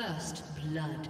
First blood.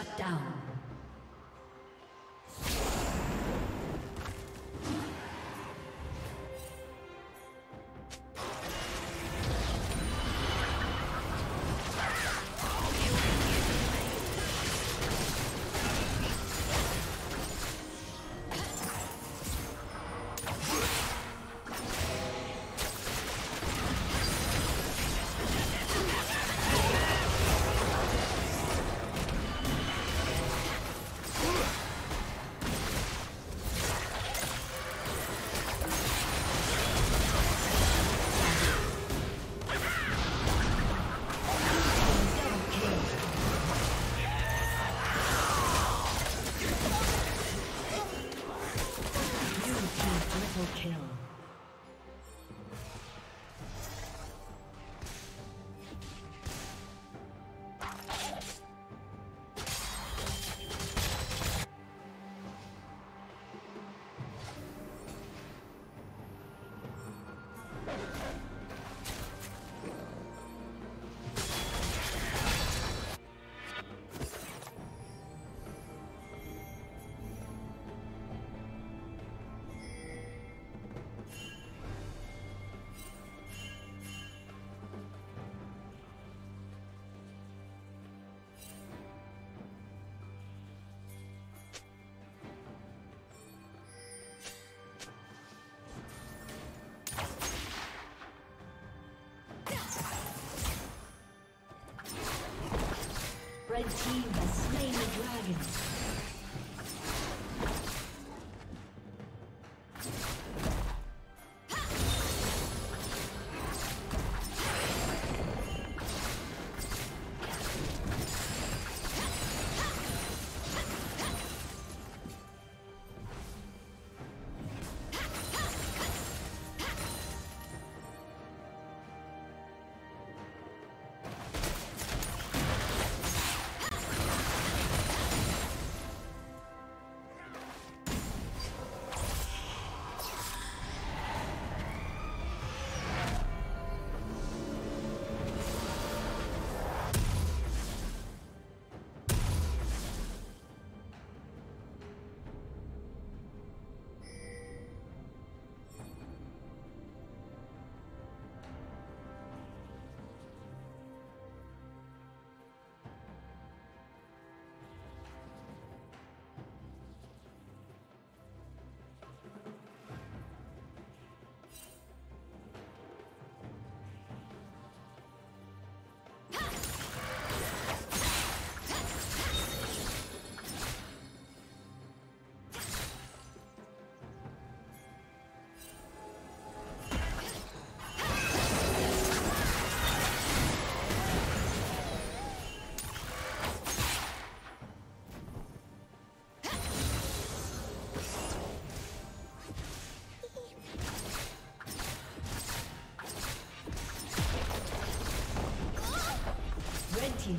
Shut down.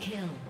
kill.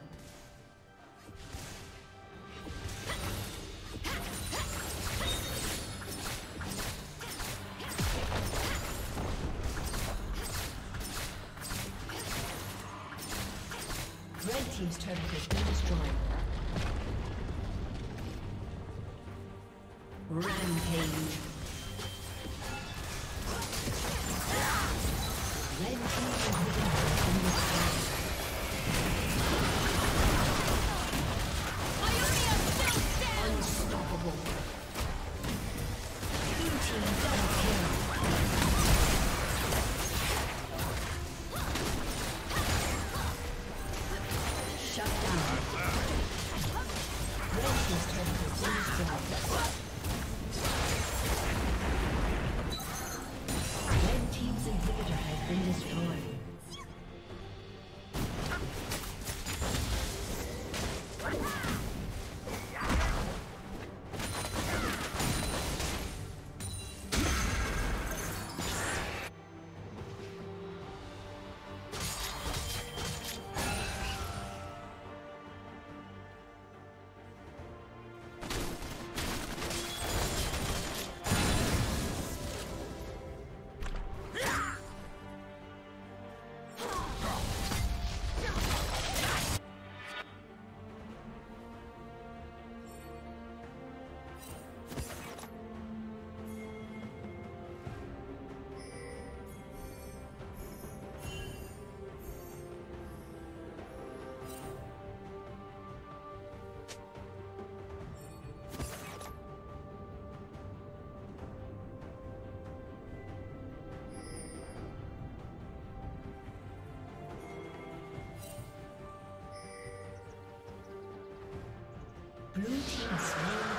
Blue team